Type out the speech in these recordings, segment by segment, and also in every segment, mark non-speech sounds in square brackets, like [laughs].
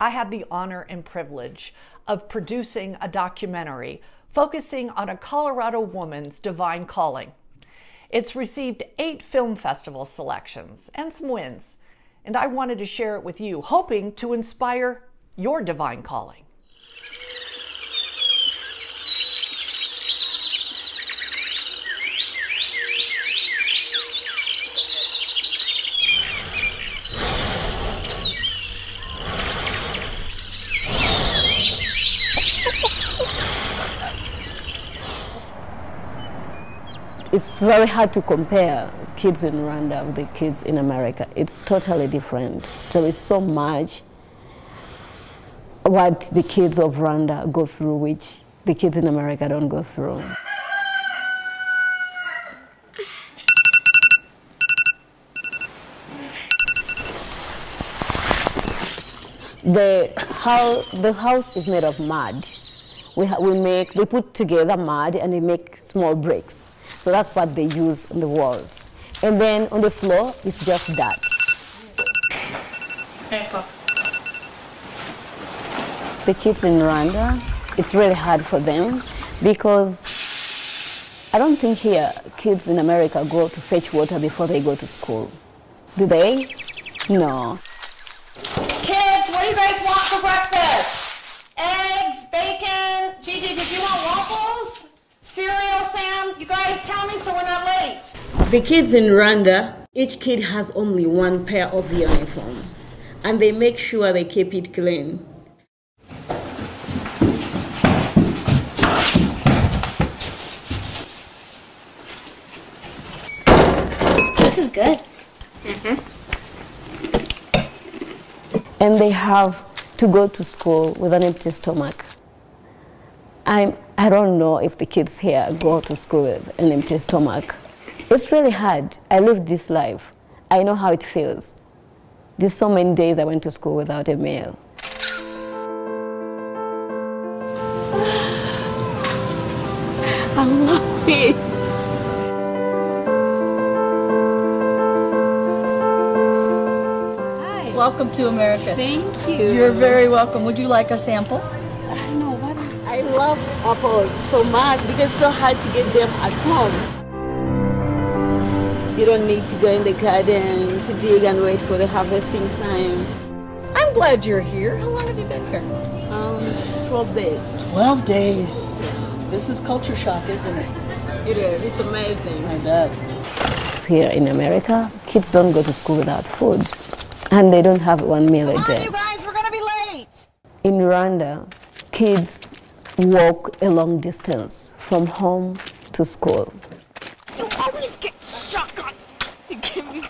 I had the honor and privilege of producing a documentary focusing on a Colorado woman's divine calling. It's received eight film festival selections and some wins, and I wanted to share it with you, hoping to inspire your divine calling. It's very hard to compare kids in Rwanda with the kids in America. It's totally different. There is so much what the kids of Rwanda go through, which the kids in America don't go through. The house, the house is made of mud. We, we, make, we put together mud and we make small bricks. So that's what they use on the walls. And then on the floor, it's just that. The kids in Rwanda, it's really hard for them because I don't think here kids in America go to fetch water before they go to school. Do they? No. Kids, what do you guys want for breakfast? Sam? You guys tell me so we're not late. The kids in Rwanda, each kid has only one pair of the uniform, and they make sure they keep it clean. This is good. Mhm. And they have to go to school with an empty stomach. I'm, I don't know if the kids here go to school with an empty stomach. It's really hard. I lived this life. I know how it feels. There's so many days I went to school without a meal. I love it. Welcome to America. Thank you. You're very welcome. Would you like a sample? Love apples so much because it's so hard to get them at home. You don't need to go in the garden to dig and wait for the harvesting time. I'm glad you're here. How long have you been here? Um, 12 days. 12 days. This is culture shock, isn't it? It is. It's amazing. I bet. Here in America, kids don't go to school without food, and they don't have one meal a Come on, day. you guys, we're gonna be late. In Rwanda, kids walk a long distance from home to school. You always get shotgun. You give me.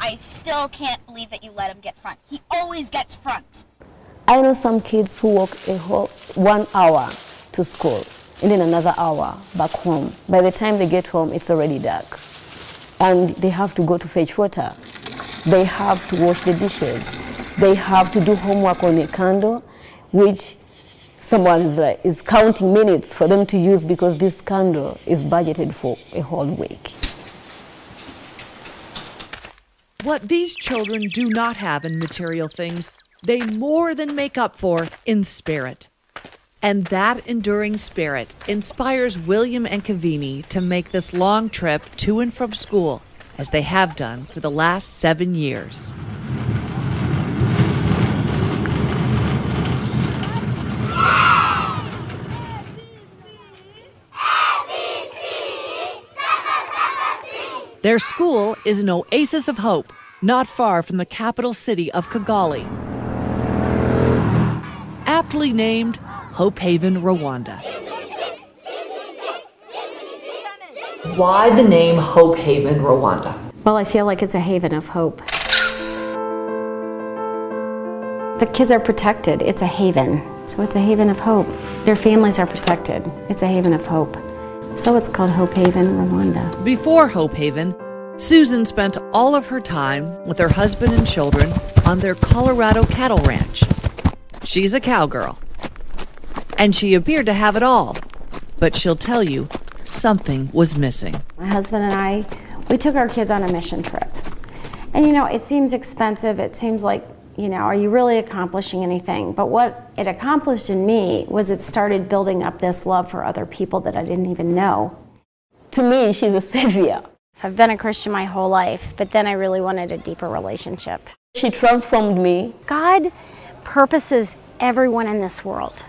I still can't believe that you let him get front. He always gets front. I know some kids who walk a whole one hour to school and then another hour back home. By the time they get home, it's already dark. And they have to go to fetch water. They have to wash the dishes. They have to do homework on a candle, which someone is, like, is counting minutes for them to use because this candle is budgeted for a whole week. What these children do not have in material things, they more than make up for in spirit. And that enduring spirit inspires William and Cavini to make this long trip to and from school, as they have done for the last seven years. Their school is an oasis of hope, not far from the capital city of Kigali. Aptly named Hope Haven, Rwanda. Why the name Hope Haven, Rwanda? Well, I feel like it's a haven of hope. The kids are protected. It's a haven. So it's a haven of hope. Their families are protected. It's a haven of hope. So it's called Hope Haven, Rwanda. Before Hope Haven, Susan spent all of her time with her husband and children on their Colorado cattle ranch. She's a cowgirl. And she appeared to have it all but she'll tell you something was missing. My husband and I, we took our kids on a mission trip. And you know, it seems expensive. It seems like, you know, are you really accomplishing anything? But what it accomplished in me was it started building up this love for other people that I didn't even know. To me, she's a savior. I've been a Christian my whole life, but then I really wanted a deeper relationship. She transformed me. God purposes everyone in this world.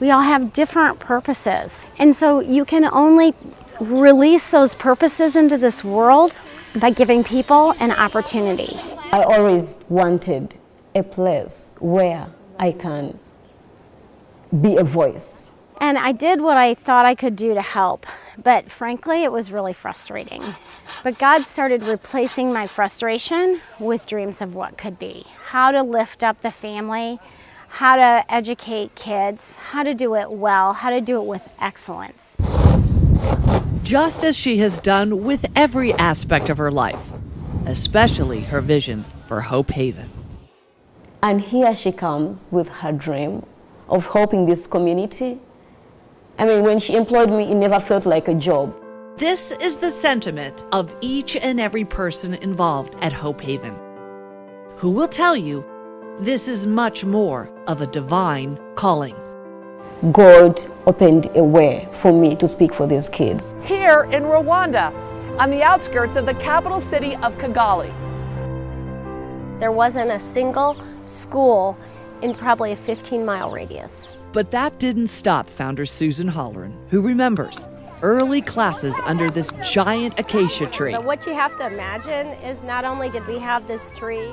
We all have different purposes. And so you can only release those purposes into this world by giving people an opportunity. I always wanted a place where I can be a voice. And I did what I thought I could do to help, but frankly, it was really frustrating. But God started replacing my frustration with dreams of what could be how to lift up the family, how to educate kids, how to do it well, how to do it with excellence. Just as she has done with every aspect of her life, especially her vision for Hope Haven. And here she comes with her dream of helping this community. I mean, when she employed me, it never felt like a job. This is the sentiment of each and every person involved at Hope Haven, who will tell you this is much more of a divine calling. God opened a way for me to speak for these kids. Here in Rwanda, on the outskirts of the capital city of Kigali. There wasn't a single school in probably a 15 mile radius. But that didn't stop founder Susan Hollern, who remembers early classes under this giant acacia tree. But what you have to imagine is not only did we have this tree,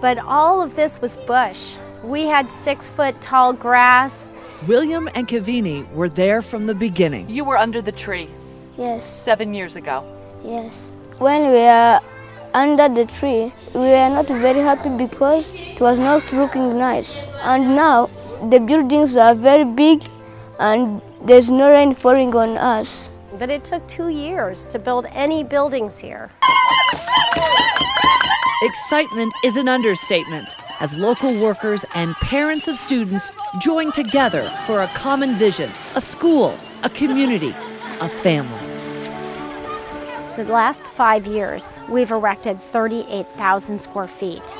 but all of this was bush. We had six foot tall grass. William and Kavini were there from the beginning. You were under the tree Yes, seven years ago. yes. When we are under the tree, we were not very happy because it was not looking nice. And now the buildings are very big and there's no rain falling on us. But it took two years to build any buildings here. Excitement is an understatement as local workers and parents of students join together for a common vision a school, a community, a family. The last five years, we've erected 38,000 square feet.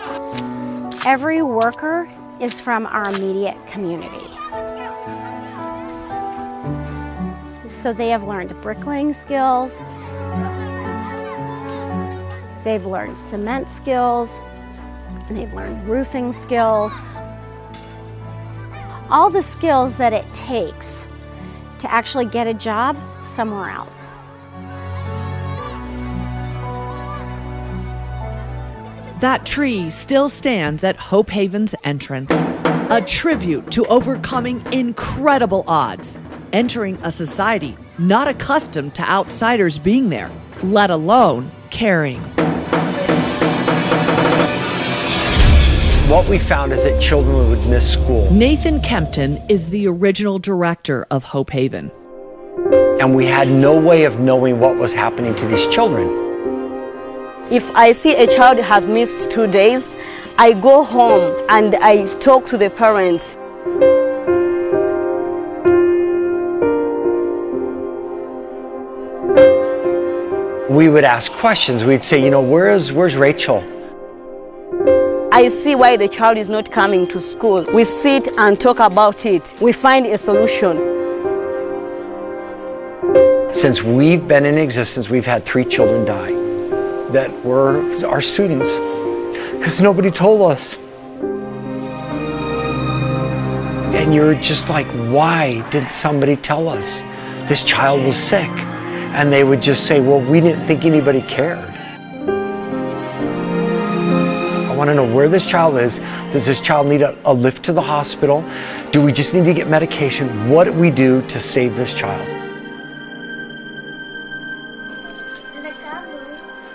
Every worker is from our immediate community. So they have learned bricklaying skills, they've learned cement skills, they've learned roofing skills. All the skills that it takes to actually get a job somewhere else. That tree still stands at Hope Haven's entrance, a tribute to overcoming incredible odds, entering a society not accustomed to outsiders being there, let alone caring. What we found is that children would miss school. Nathan Kempton is the original director of Hope Haven. And we had no way of knowing what was happening to these children. If I see a child has missed two days, I go home and I talk to the parents. We would ask questions. We'd say, you know, where is where's Rachel? I see why the child is not coming to school. We sit and talk about it. We find a solution. Since we've been in existence, we've had three children die that were our students because nobody told us. And you're just like, why did somebody tell us this child was sick? And they would just say, well, we didn't think anybody cared. Want to know where this child is. Does this child need a, a lift to the hospital? Do we just need to get medication? What do we do to save this child?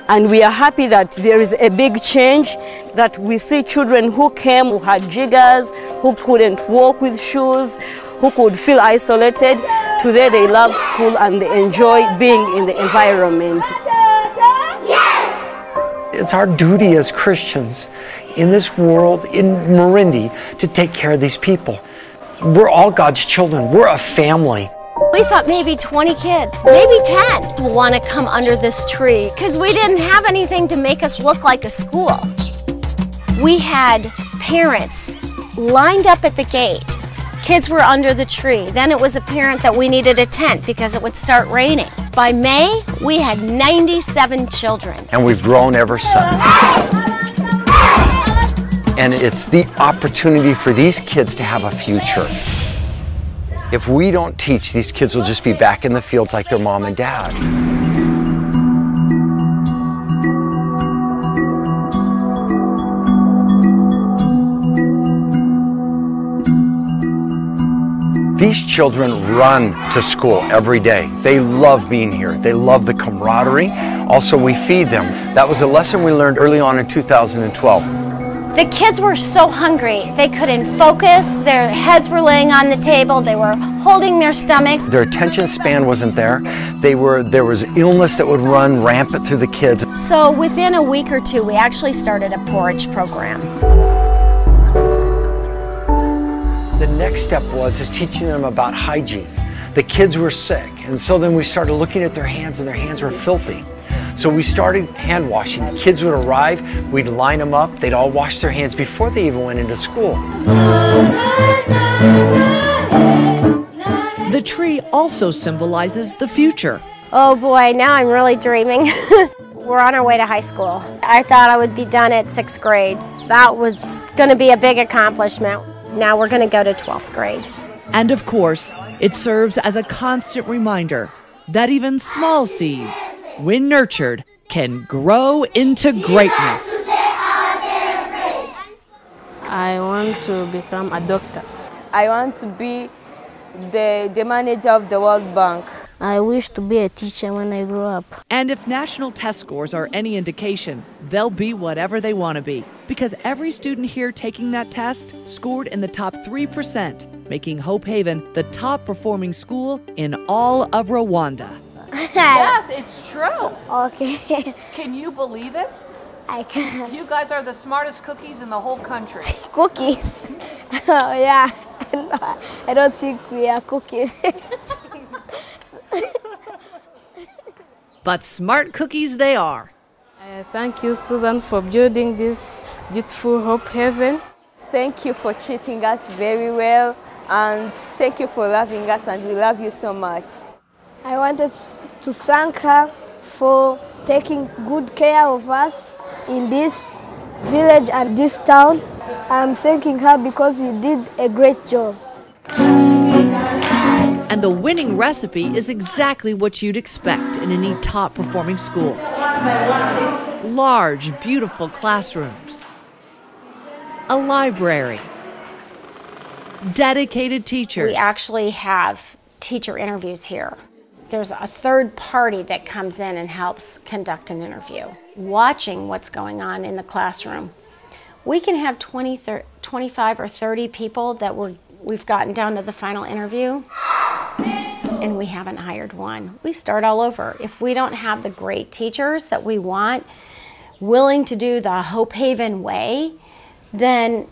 And we are happy that there is a big change, that we see children who came, who had jiggers, who couldn't walk with shoes, who could feel isolated. Today they love school and they enjoy being in the environment. It's our duty as Christians in this world, in Marindi, to take care of these people. We're all God's children. We're a family. We thought maybe 20 kids, maybe 10 will want to come under this tree because we didn't have anything to make us look like a school. We had parents lined up at the gate. Kids were under the tree. Then it was apparent that we needed a tent because it would start raining. By May, we had 97 children. And we've grown ever since. And it's the opportunity for these kids to have a future. If we don't teach, these kids will just be back in the fields like their mom and dad. These children run to school every day. They love being here. They love the camaraderie. Also, we feed them. That was a lesson we learned early on in 2012. The kids were so hungry, they couldn't focus, their heads were laying on the table, they were holding their stomachs. Their attention span wasn't there. They were there was illness that would run rampant through the kids. So within a week or two, we actually started a porridge program. The next step was is teaching them about hygiene. The kids were sick, and so then we started looking at their hands and their hands were filthy. So we started hand washing. The kids would arrive, we'd line them up, they'd all wash their hands before they even went into school. The tree also symbolizes the future. Oh boy, now I'm really dreaming. [laughs] We're on our way to high school. I thought I would be done at sixth grade. That was going to be a big accomplishment. Now we're going to go to 12th grade. And of course, it serves as a constant reminder that even small seeds when nurtured, can grow into greatness. I want to become a doctor. I want to be the, the manager of the World Bank. I wish to be a teacher when I grow up. And if national test scores are any indication, they'll be whatever they want to be. Because every student here taking that test scored in the top 3%, making Hope Haven the top performing school in all of Rwanda [laughs] yes, it's true. Okay. [laughs] Can you believe it? I can. You guys are the smartest cookies in the whole country. [laughs] cookies? Oh, yeah. I don't think we are cookies. But smart cookies they are. Uh, thank you, Susan, for building this beautiful Hope Haven. Thank you for treating us very well, and thank you for loving us, and we love you so much. I wanted to thank her for taking good care of us in this village and this town. I'm thanking her because she did a great job. And the winning recipe is exactly what you'd expect in any top performing school. Large, beautiful classrooms, a library, dedicated teachers. We actually have teacher interviews here. There's a third party that comes in and helps conduct an interview, watching what's going on in the classroom. We can have 20, 30, 25 or 30 people that we're, we've gotten down to the final interview, and we haven't hired one. We start all over. If we don't have the great teachers that we want, willing to do the Hope Haven way, then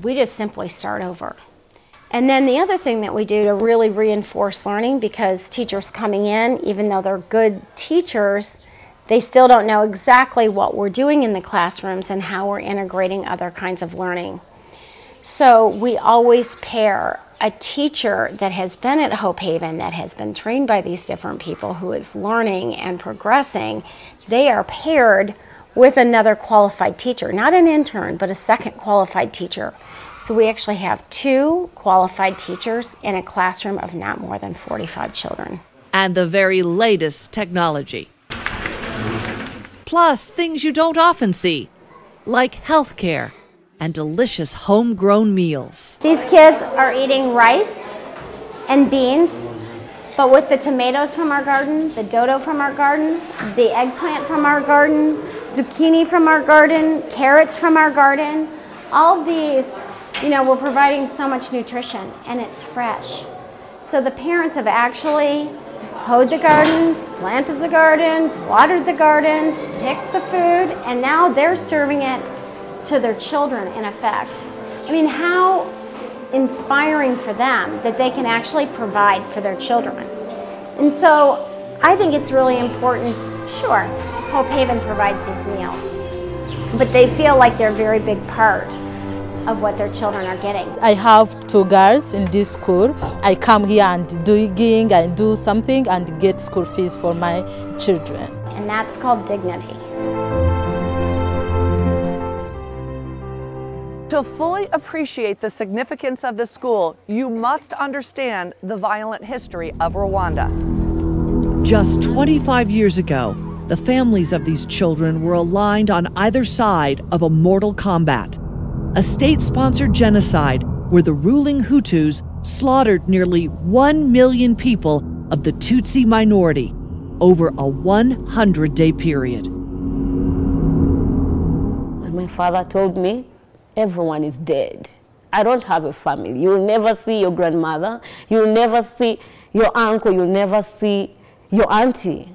we just simply start over. And then the other thing that we do to really reinforce learning, because teachers coming in, even though they're good teachers, they still don't know exactly what we're doing in the classrooms and how we're integrating other kinds of learning. So we always pair a teacher that has been at Hope Haven, that has been trained by these different people, who is learning and progressing, they are paired with another qualified teacher, not an intern, but a second qualified teacher so we actually have two qualified teachers in a classroom of not more than 45 children. And the very latest technology. Plus, things you don't often see, like healthcare and delicious homegrown meals. These kids are eating rice and beans, but with the tomatoes from our garden, the dodo from our garden, the eggplant from our garden, zucchini from our garden, carrots from our garden, all these you know, we're providing so much nutrition and it's fresh. So the parents have actually hoed the gardens, planted the gardens, watered the gardens, picked the food, and now they're serving it to their children in effect. I mean, how inspiring for them that they can actually provide for their children. And so I think it's really important. Sure, Hope Haven provides these meals, but they feel like they're a very big part of what their children are getting. I have two girls in this school. I come here and digging and do something and get school fees for my children. And that's called dignity. To fully appreciate the significance of the school, you must understand the violent history of Rwanda. Just 25 years ago, the families of these children were aligned on either side of a mortal combat a state sponsored genocide where the ruling Hutus slaughtered nearly 1 million people of the Tutsi minority over a 100 day period. And my father told me, everyone is dead. I don't have a family. You'll never see your grandmother. You'll never see your uncle. You'll never see your auntie.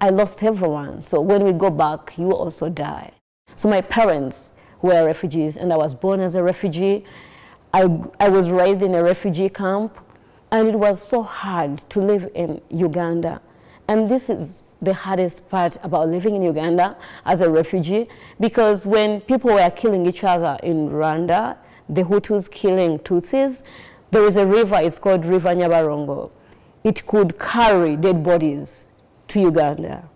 I lost everyone. So when we go back, you also die. So my parents were refugees, and I was born as a refugee. I, I was raised in a refugee camp, and it was so hard to live in Uganda. And this is the hardest part about living in Uganda as a refugee, because when people were killing each other in Rwanda, the Hutus killing Tutsis, there is a river, it's called River Nyabarongo. It could carry dead bodies to Uganda.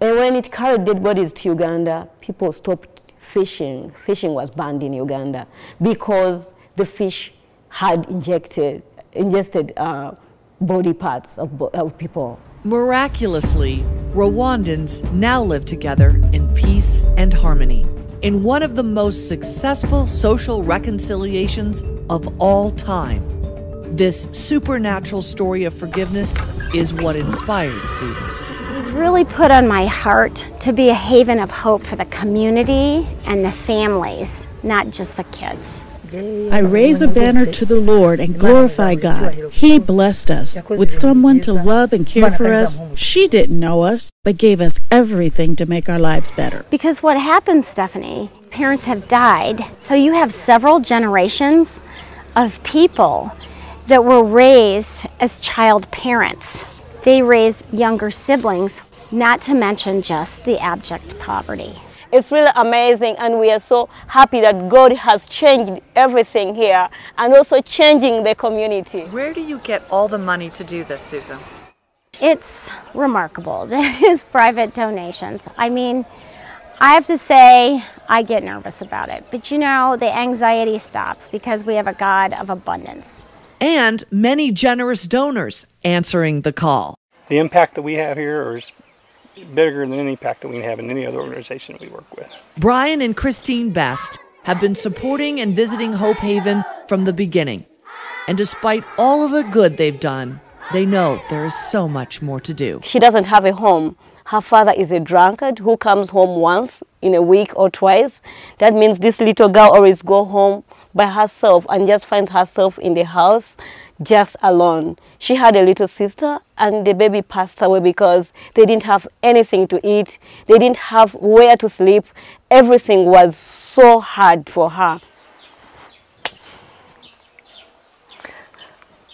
And when it carried dead bodies to Uganda, people stopped fishing, fishing was banned in Uganda because the fish had injected, ingested uh, body parts of, of people. Miraculously, Rwandans now live together in peace and harmony in one of the most successful social reconciliations of all time. This supernatural story of forgiveness is what inspired Susan It was really put on my heart to be a haven of hope for the community and the families, not just the kids. I raise a banner to the Lord and glorify God. He blessed us with someone to love and care for us. She didn't know us, but gave us everything to make our lives better. Because what happens, Stephanie, parents have died, so you have several generations of people that were raised as child parents. They raised younger siblings, not to mention just the abject poverty. It's really amazing, and we are so happy that God has changed everything here and also changing the community. Where do you get all the money to do this, Susan? It's remarkable. [laughs] That is private donations. I mean, I have to say, I get nervous about it. But you know, the anxiety stops because we have a God of abundance and many generous donors answering the call. The impact that we have here is bigger than any impact that we have in any other organization we work with. Brian and Christine Best have been supporting and visiting Hope Haven from the beginning. And despite all of the good they've done, they know there is so much more to do. She doesn't have a home. Her father is a drunkard who comes home once in a week or twice. That means this little girl always go home by herself and just finds herself in the house just alone. She had a little sister and the baby passed away because they didn't have anything to eat. They didn't have where to sleep. Everything was so hard for her.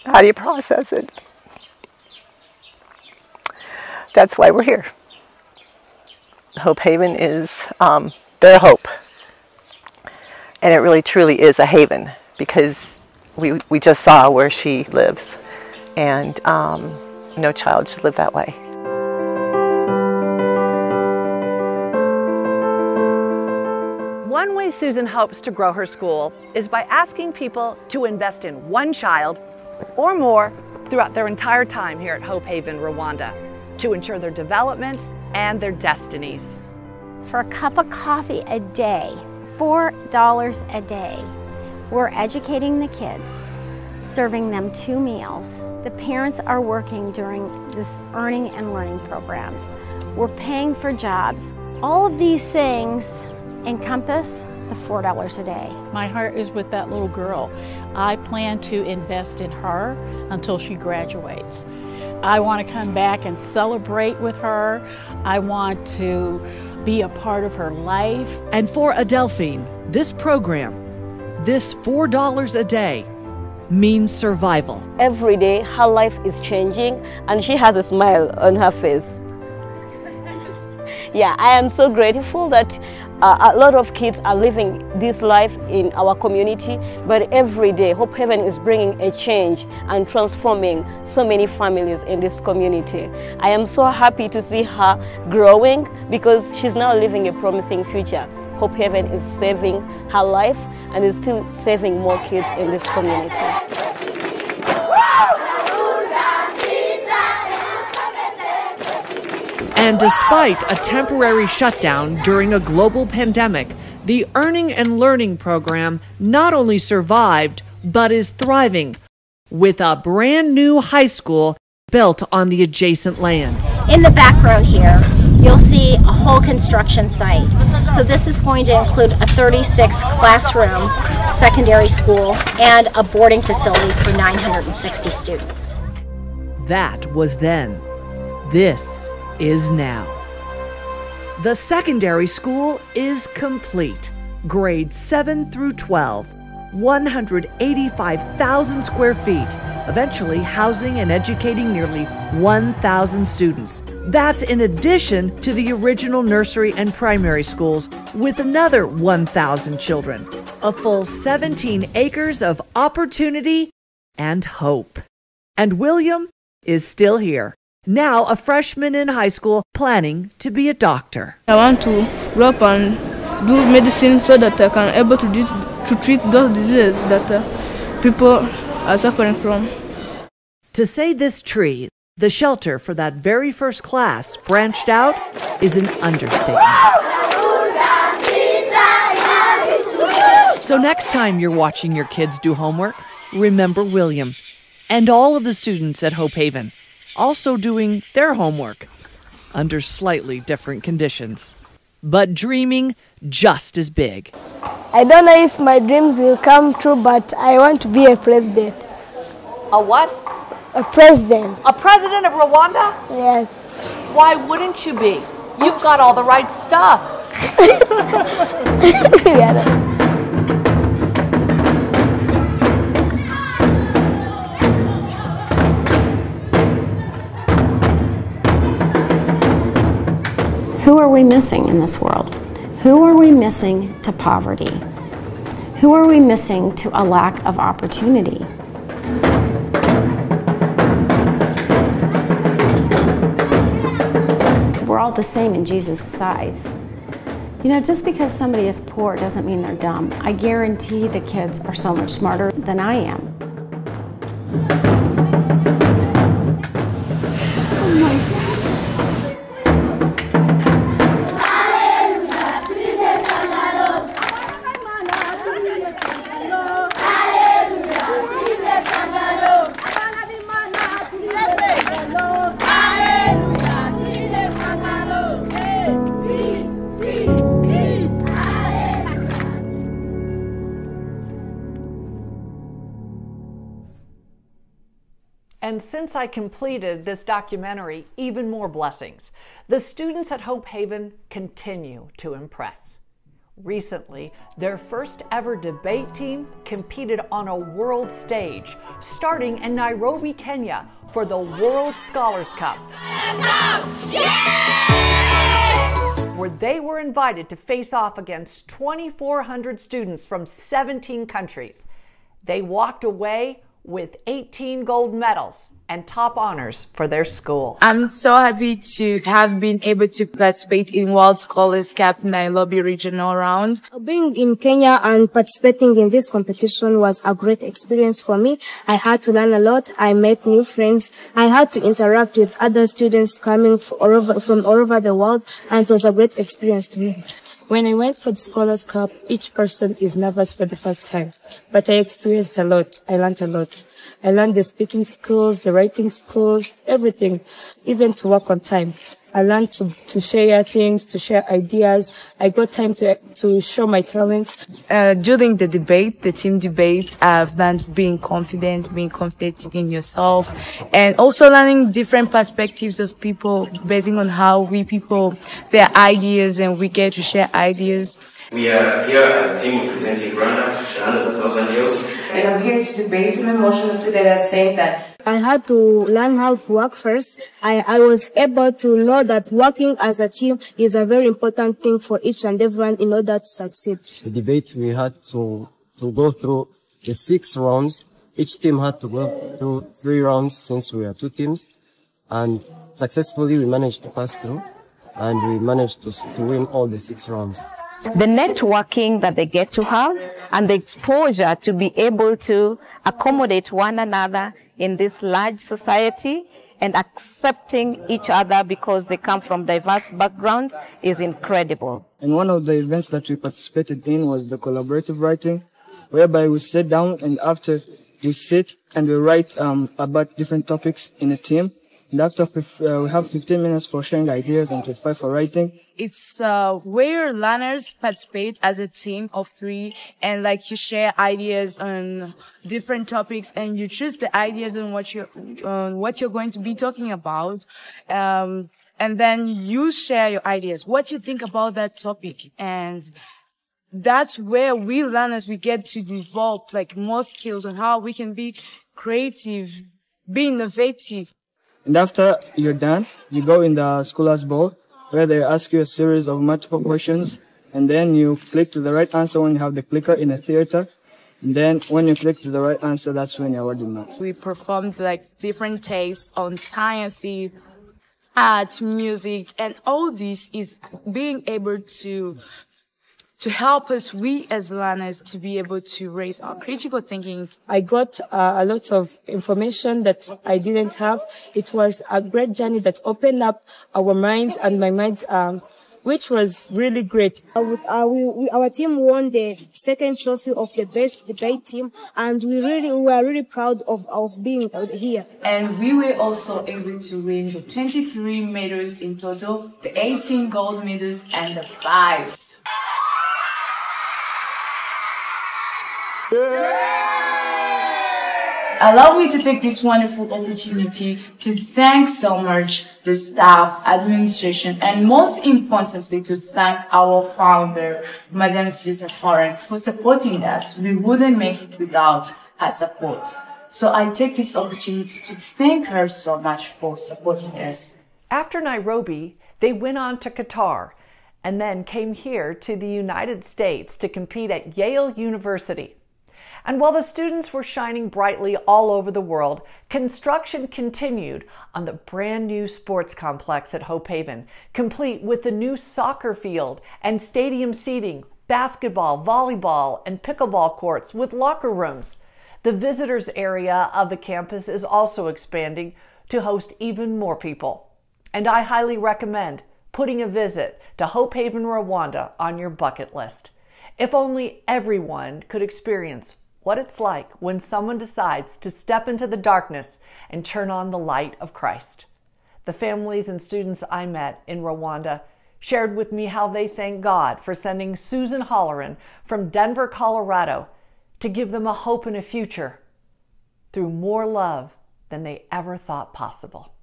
How do you process it? That's why we're here. Hope Haven is um, their hope and it really truly is a haven because we, we just saw where she lives and um, no child should live that way. One way Susan hopes to grow her school is by asking people to invest in one child or more throughout their entire time here at Hope Haven, Rwanda to ensure their development and their destinies. For a cup of coffee a day, $4 a day. We're educating the kids, serving them two meals. The parents are working during this earning and learning programs. We're paying for jobs. All of these things encompass the $4 a day. My heart is with that little girl. I plan to invest in her until she graduates. I want to come back and celebrate with her. I want to be a part of her life. And for Adelphine, this program, this $4 a day, means survival. Every day, her life is changing and she has a smile on her face. yeah, I am so grateful that uh, a lot of kids are living this life in our community, but every day Hope Haven is bringing a change and transforming so many families in this community. I am so happy to see her growing because she's now living a promising future. Hope Haven is saving her life and is still saving more kids in this community. And despite a temporary shutdown during a global pandemic, the Earning and Learning program not only survived, but is thriving with a brand new high school built on the adjacent land. In the background here, you'll see a whole construction site. So this is going to include a 36 classroom secondary school and a boarding facility for 960 students. That was then. This is now. The secondary school is complete. Grades 7 through 12. 185,000 square feet, eventually housing and educating nearly 1,000 students. That's in addition to the original nursery and primary schools with another 1,000 children. A full 17 acres of opportunity and hope. And William is still here. Now a freshman in high school planning to be a doctor. I want to grow up and do medicine so that I can able to, do, to treat those diseases that uh, people are suffering from. To say this tree, the shelter for that very first class, branched out is an understatement. So next time you're watching your kids do homework, remember William and all of the students at Hope Haven also doing their homework under slightly different conditions, but dreaming just as big. I don't know if my dreams will come true, but I want to be a president. A what? A president. A president of Rwanda? Yes. Why wouldn't you be? You've got all the right stuff. yeah. [laughs] Who are we missing in this world? Who are we missing to poverty? Who are we missing to a lack of opportunity? We're all the same in Jesus' eyes. You know, just because somebody is poor doesn't mean they're dumb. I guarantee the kids are so much smarter than I am. Since I completed this documentary, even more blessings. The students at Hope Haven continue to impress. Recently, their first ever debate team competed on a world stage, starting in Nairobi, Kenya, for the World Scholars Cup. Where they were invited to face off against 2,400 students from 17 countries. They walked away with 18 gold medals and top honors for their school. I'm so happy to have been able to participate in World Scholars Cup Nairobi Regional Round. Being in Kenya and participating in this competition was a great experience for me. I had to learn a lot. I met new friends. I had to interact with other students coming from all over, from all over the world and it was a great experience to me. When I went for the Scholars Cup, each person is nervous for the first time, but I experienced a lot. I learned a lot. I learned the speaking skills, the writing skills, everything, even to work on time. I learned to, to share things, to share ideas. I got time to, to show my talents. Uh, during the debate, the team debates, I've learned being confident, being confident in yourself, and also learning different perspectives of people basing on how we people, their ideas, and we get to share ideas. We are here as a team representing Rwanda, the land thousand years. And I'm here to debate an emotion of today that saying that I had to learn how to work first. I, I was able to know that working as a team is a very important thing for each and everyone in order to succeed. The debate we had to, to go through the six rounds. Each team had to go through three rounds since we are two teams. And successfully we managed to pass through and we managed to, to win all the six rounds. The networking that they get to have and the exposure to be able to accommodate one another in this large society and accepting each other because they come from diverse backgrounds is incredible. And one of the events that we participated in was the collaborative writing, whereby we sit down and after we sit and we write um, about different topics in a team. And after uh, we have 15 minutes for sharing ideas and 25 for writing. It's uh, where learners participate as a team of three and like you share ideas on different topics and you choose the ideas on what you're, on what you're going to be talking about. Um, and then you share your ideas, what you think about that topic. And that's where we learners, we get to develop like more skills on how we can be creative, be innovative, and after you're done, you go in the scholars bowl where they ask you a series of multiple questions and then you click to the right answer when you have the clicker in a theater. And then when you click to the right answer, that's when you're awarded marks. We performed like different tastes on science, art, music, and all this is being able to to help us, we as learners, to be able to raise our critical thinking. I got uh, a lot of information that I didn't have. It was a great journey that opened up our minds and my minds, um, which was really great. Uh, with, uh, we, we, our team won the second trophy of the best debate team, and we really we are really proud of, of being here. And we were also able to win the 23 medals in total, the 18 gold medals, and the fives. Allow me to take this wonderful opportunity to thank so much the staff, administration, and most importantly, to thank our founder, Madame Susan Horan, for supporting us. We wouldn't make it without her support. So I take this opportunity to thank her so much for supporting us. After Nairobi, they went on to Qatar and then came here to the United States to compete at Yale University. And while the students were shining brightly all over the world, construction continued on the brand new sports complex at Hope Haven, complete with the new soccer field and stadium seating, basketball, volleyball, and pickleball courts with locker rooms. The visitors area of the campus is also expanding to host even more people. And I highly recommend putting a visit to Hope Haven, Rwanda on your bucket list. If only everyone could experience what it's like when someone decides to step into the darkness and turn on the light of Christ. The families and students I met in Rwanda shared with me how they thank God for sending Susan Hollern from Denver, Colorado, to give them a hope and a future through more love than they ever thought possible.